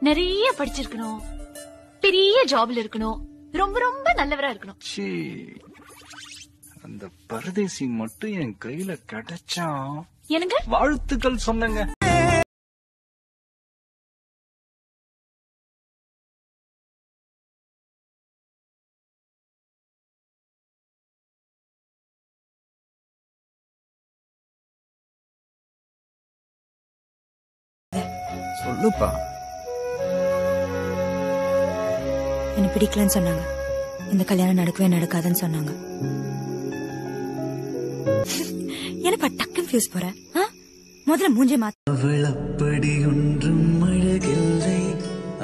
நிறைய படிச்சிருக்கணும். பெரிய ஜாப்ல இருக்கணும். ரொம்ப ரொம்ப நல்லவரா இருக்கணும். சீ அந்த பரதேசி மட்டும் என் கையில கிடைச்சா எனக்கு வாழ்த்துக்கள் சொன்னங்க. சொல்லுப்பா. எனக்கு பிடிக்கலன்னு சொன்னாங்க. இந்த கல்யாணம் நடக்கவே நடக்காதுன்னு சொன்னாங்க. என்னப்பா டக்குன்னு ஃபியூஸ் போற? முதல்ல மூஞ்சே மாத்த. அவள் அப்படி ஒன்றும் அழகில்லை.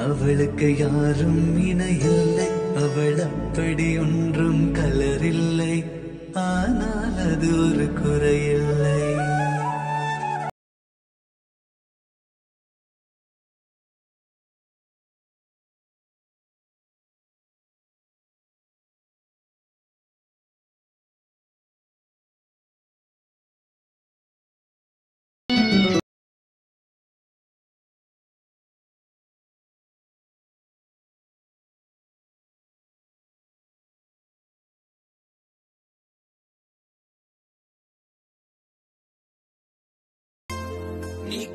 அவளுக்கு யாரும் இணையில்லை. அவள் அப்படி ஒன்றும் கலரில்லை. ஆனால் அது ஒரு குறையில்லை.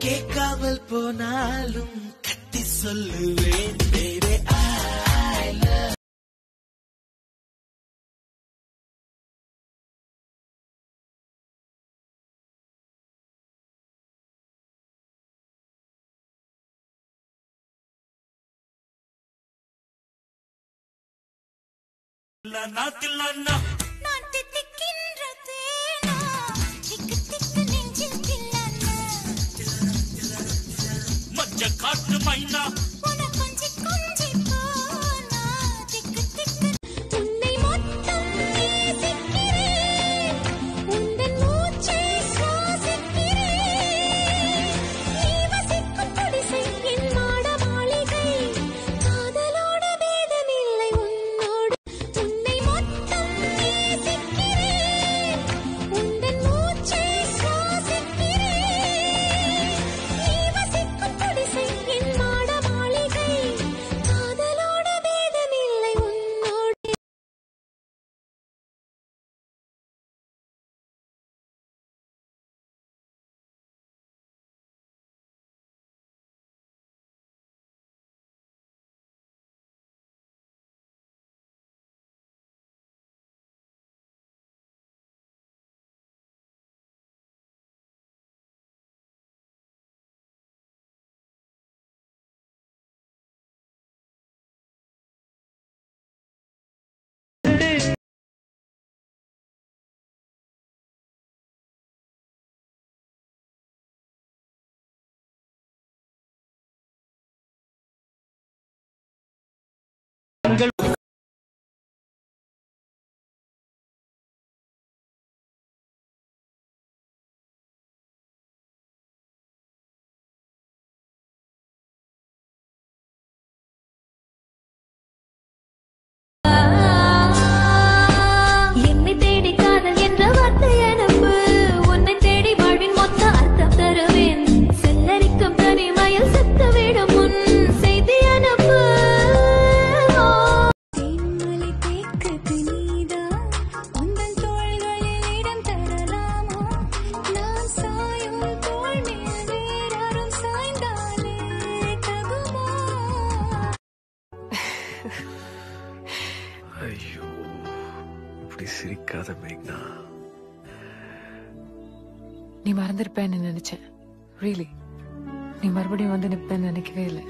கேட்காமல் போனாலும் கத்தி சொல்லுவேன். baby, I love நான் na Dr. Minor. அப்படி சிரிக்காத மேக்னா. நீ மறந்துருப்பேன்னு நினைச்சேன். ரீலி நீ மறுபடியும் வந்து நிற்பேன்னு நினைக்கவே இல்லை.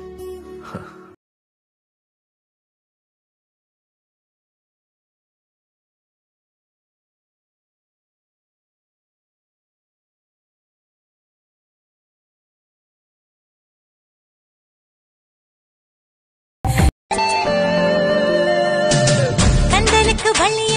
வழி